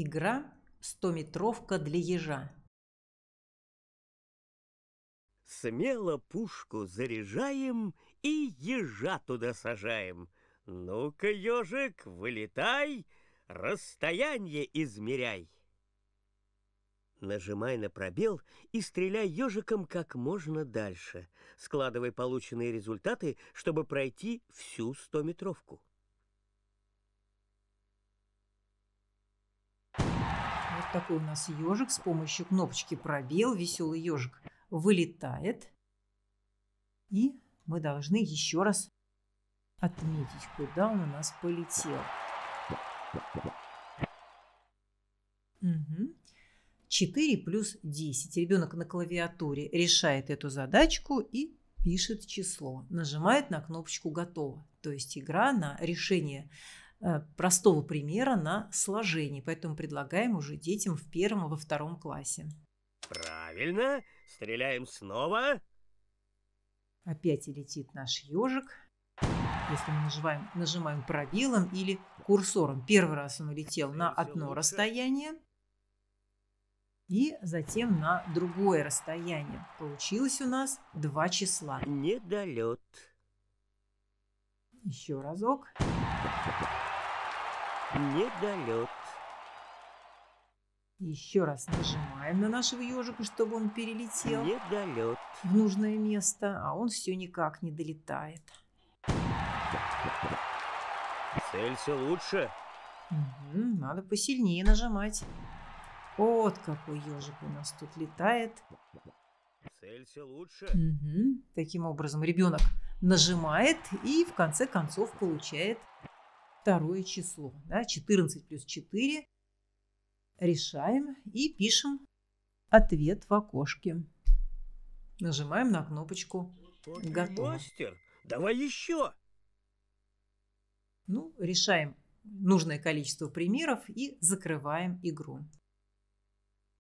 Игра «Стометровка для ежа». Смело пушку заряжаем и ежа туда сажаем. Ну-ка, ежик, вылетай, расстояние измеряй. Нажимай на пробел и стреляй ежиком как можно дальше, складывай полученные результаты, чтобы пройти всю стометровку. Вот такой у нас ежик с помощью кнопочки пробел, веселый ежик вылетает. И мы должны еще раз отметить, куда он у нас полетел. Угу. 4 плюс 10. Ребенок на клавиатуре решает эту задачку и пишет число. Нажимает на кнопочку «Готово». То есть игра на решение простого примера на сложение. Поэтому предлагаем уже детям в первом и во втором классе. Правильно. Стреляем снова. Опять летит наш ежик. Если мы нажимаем, нажимаем пробелом или курсором. Первый раз он улетел на одно расстояние и затем на другое расстояние. Получилось у нас два числа. Недолет. Еще разок. Недолет. Еще раз нажимаем на нашего ежика, чтобы он перелетел Недолет. в нужное место, а он все никак не долетает. Целься лучше. Угу, надо посильнее нажимать. Вот какой ежик у нас тут летает. Целься лучше. Угу. Таким образом, ребенок нажимает и в конце концов получает второе число. Да? 14 плюс 4. Решаем и пишем ответ в окошке. Нажимаем на кнопочку «Готово». Мастер, давай еще. Ну, решаем нужное количество примеров и закрываем игру.